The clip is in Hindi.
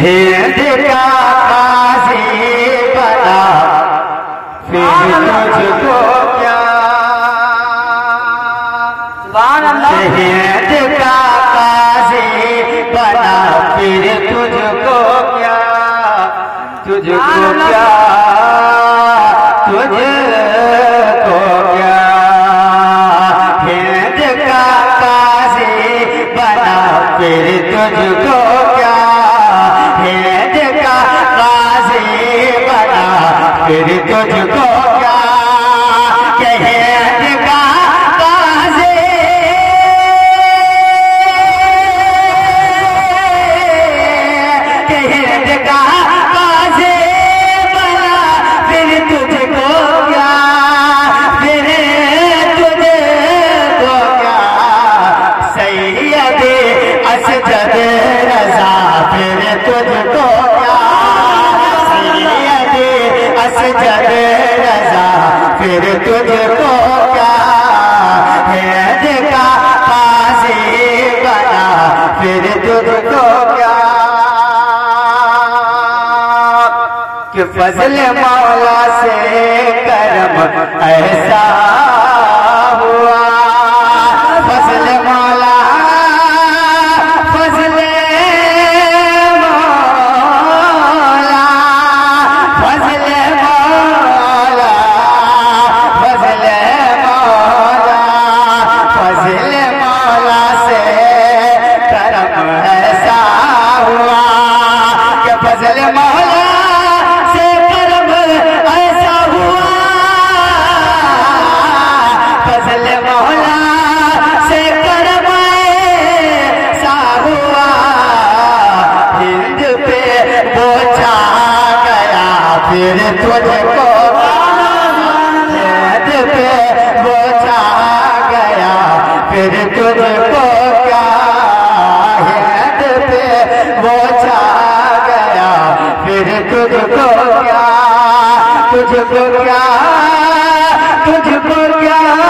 फिर तुझको क्या तुझको क्या तुझको क्या तुझको क्या हिंद का काजी बना फिर तुझको फिर तुझको क्या कि हिंद का काजी कि हिंद का काजी बना फिर तुझको क्या? फिर तुझको क्या? सैयद असजद असजद रजा, फिर तुझको क्या हैद का काजी बना फिर तुझको क्या? कि फजल मौला से करम फिर तुझको क्या? हिंद पे वो तुझको क्या तुझको क्या